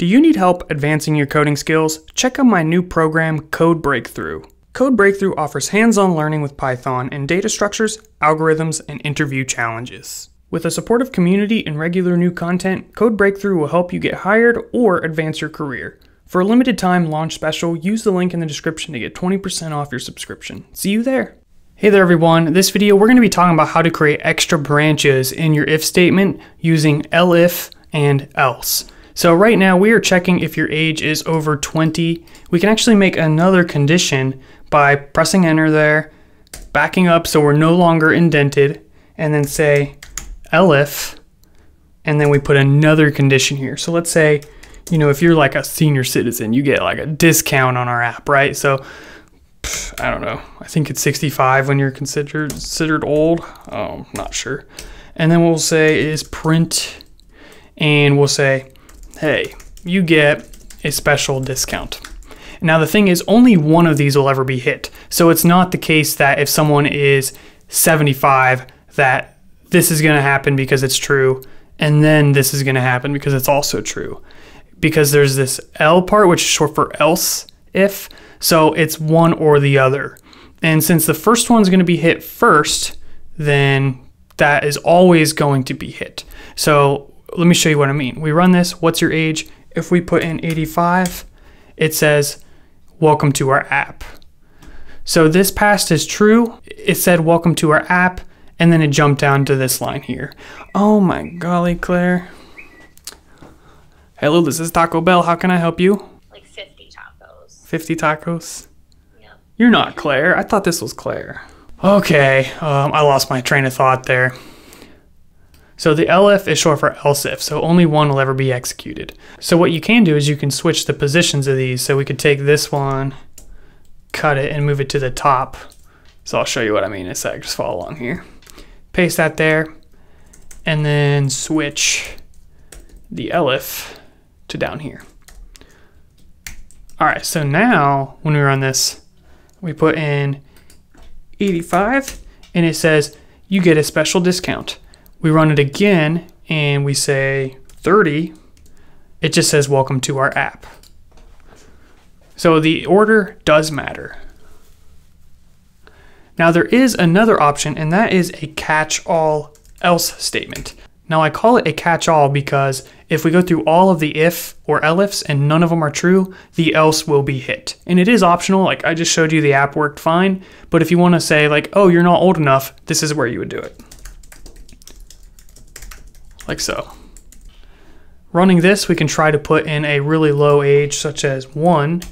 Do you need help advancing your coding skills? Check out my new program, Code Breakthrough. Code Breakthrough offers hands on learning with Python in data structures, algorithms, and interview challenges. With a supportive community and regular new content, Code Breakthrough will help you get hired or advance your career. For a limited time launch special, use the link in the description to get 20% off your subscription. See you there! Hey there everyone, in this video we're going to be talking about how to create extra branches in your if statement using elif and else. So right now we are checking if your age is over 20. We can actually make another condition by pressing enter there, backing up so we're no longer indented, and then say elif, and then we put another condition here. So let's say, you know, if you're like a senior citizen, you get like a discount on our app, right? So I don't know. I think it's 65 when you're considered considered old. Oh, not sure. And then we'll say is print, and we'll say hey, you get a special discount. Now, the thing is, only one of these will ever be hit. So it's not the case that if someone is 75, that this is going to happen because it's true, and then this is going to happen because it's also true. Because there's this L part, which is short for else if, so it's one or the other. And since the first one's going to be hit first, then that is always going to be hit. So let me show you what I mean. We run this, what's your age? If we put in 85, it says, welcome to our app. So this passed as true. It said, welcome to our app. And then it jumped down to this line here. Oh my golly, Claire. Hello, this is Taco Bell. How can I help you? Like 50 tacos. 50 tacos? Yep. You're not Claire. I thought this was Claire. Okay, um, I lost my train of thought there. So the elif is short for else if, so only one will ever be executed. So what you can do is you can switch the positions of these. So we could take this one, cut it, and move it to the top. So I'll show you what I mean in a sec, just follow along here. Paste that there, and then switch the elif to down here. All right, so now when we run this, we put in 85, and it says you get a special discount we run it again and we say 30, it just says welcome to our app. So the order does matter. Now there is another option and that is a catch-all else statement. Now I call it a catch-all because if we go through all of the if or elifs and none of them are true, the else will be hit. And it is optional, like I just showed you the app worked fine, but if you wanna say like, oh, you're not old enough, this is where you would do it like so. Running this, we can try to put in a really low age, such as 1.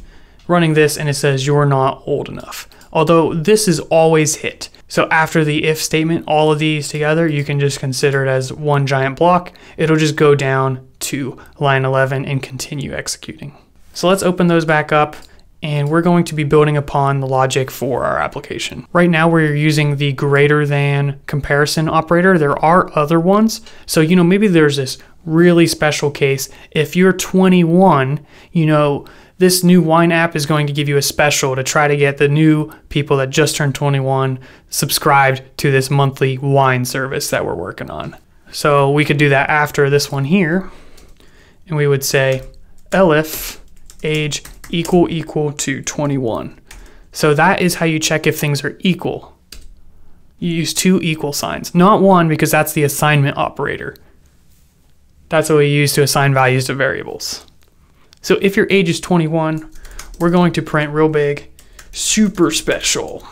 Running this, and it says you're not old enough. Although this is always hit. So after the if statement, all of these together, you can just consider it as one giant block. It'll just go down to line 11 and continue executing. So let's open those back up and we're going to be building upon the logic for our application. Right now we're using the greater than comparison operator. There are other ones. So, you know, maybe there's this really special case. If you're 21, you know, this new wine app is going to give you a special to try to get the new people that just turned 21 subscribed to this monthly wine service that we're working on. So we could do that after this one here. And we would say elif age equal equal to 21. So that is how you check if things are equal. You use two equal signs, not one because that's the assignment operator. That's what we use to assign values to variables. So if your age is 21, we're going to print real big, super special.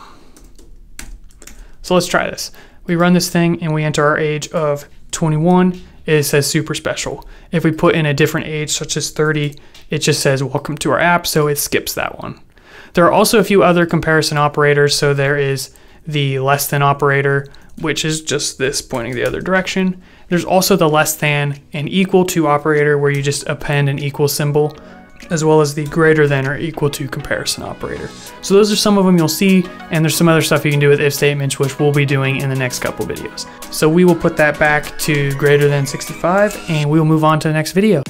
So let's try this. We run this thing and we enter our age of 21 it says super special. If we put in a different age, such as 30, it just says welcome to our app, so it skips that one. There are also a few other comparison operators. So there is the less than operator, which is just this pointing the other direction. There's also the less than and equal to operator where you just append an equal symbol as well as the greater than or equal to comparison operator. So those are some of them you'll see, and there's some other stuff you can do with if statements, which we'll be doing in the next couple videos. So we will put that back to greater than 65, and we will move on to the next video.